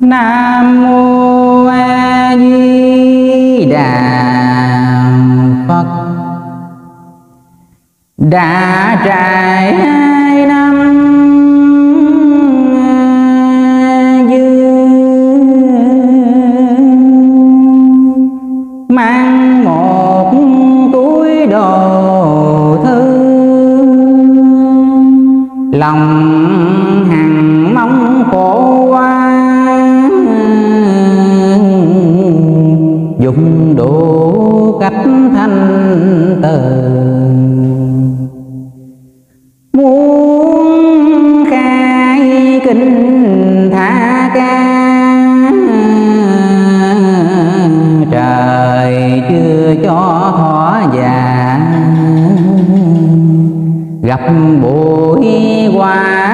nam mô a di đà phật. Đã trải hai năm dùng đủ cách thanh từ muốn khai kinh tha ca, trời chưa cho thỏa già. Gặp buổi hoa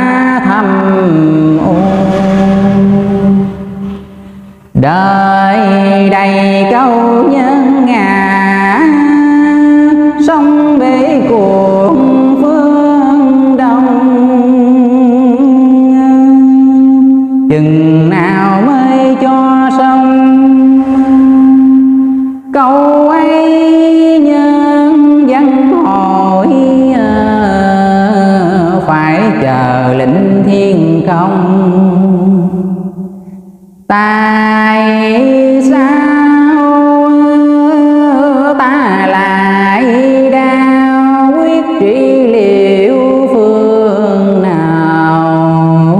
ta lại đau quyết trị liệu phương nào?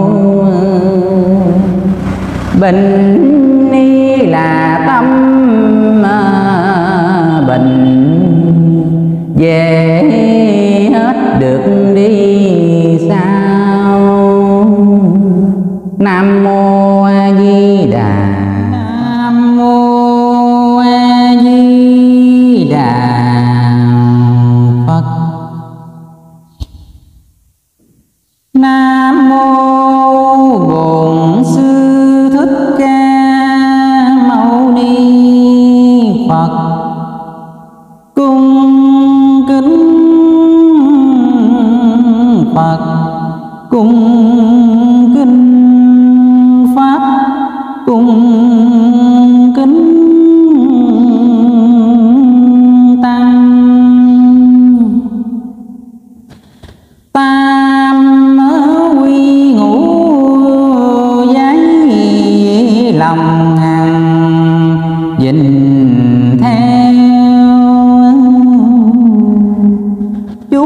Bệnh ni là tâm mà bệnh về hết được đi.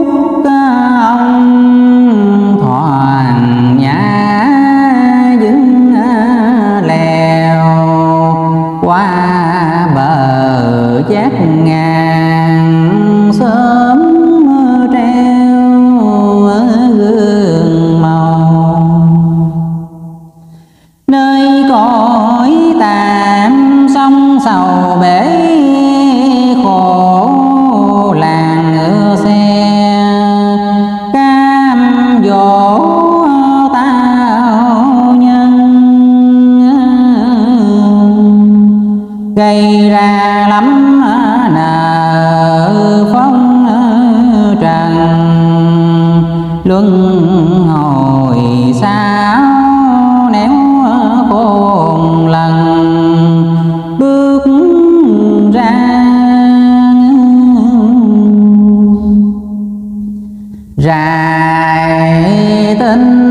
Nunca vô dỗ tao nhân gây ra lắm nợ phong trần. Luân hồi sao jannah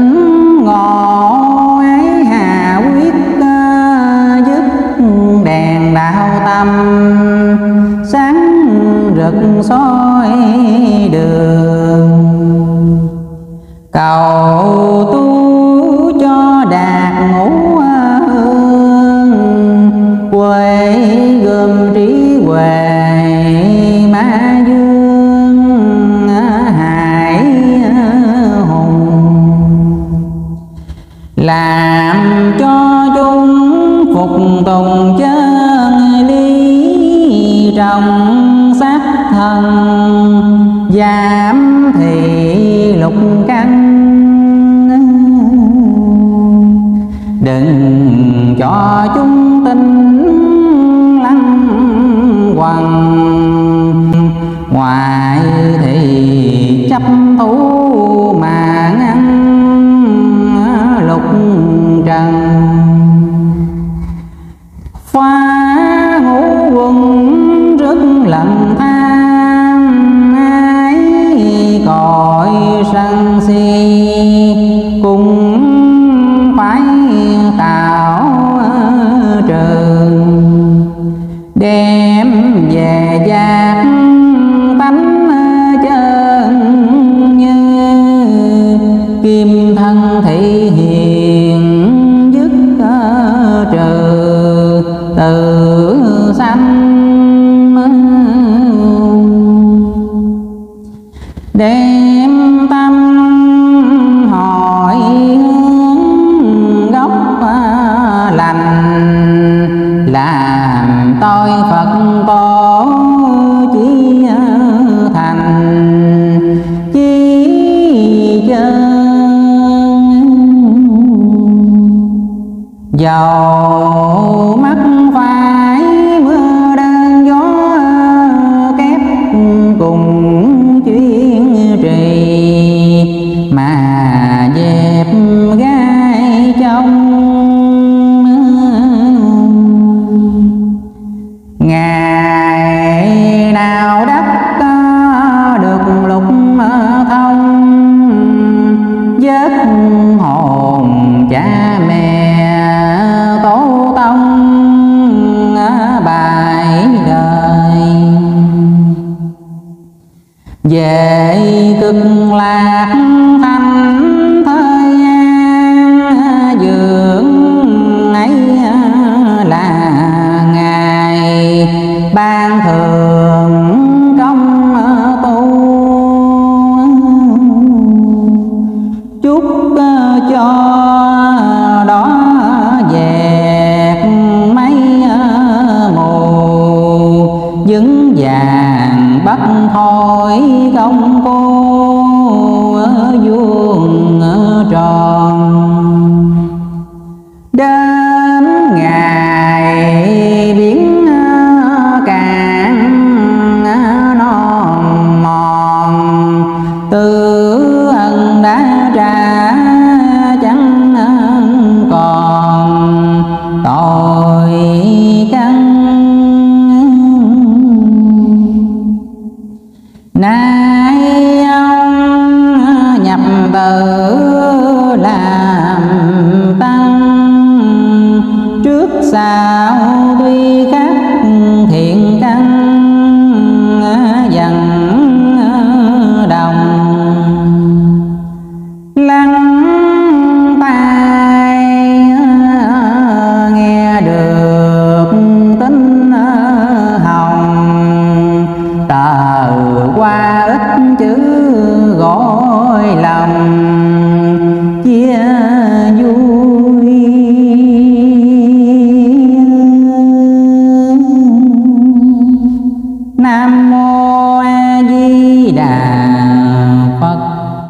làm cho chúng phục tùng chân lý trong xác thân giảm thị lục căn. Đừng cho chúng tinh lăng quăng ngoài thì chấp thủ tử sanh đem tâm hỏi hướng gốc à, lành. Làm tôi phật Bồ chí à, thành. Chí chân giàu về cực lạc thổi công cô vuông ờ, tròn. anh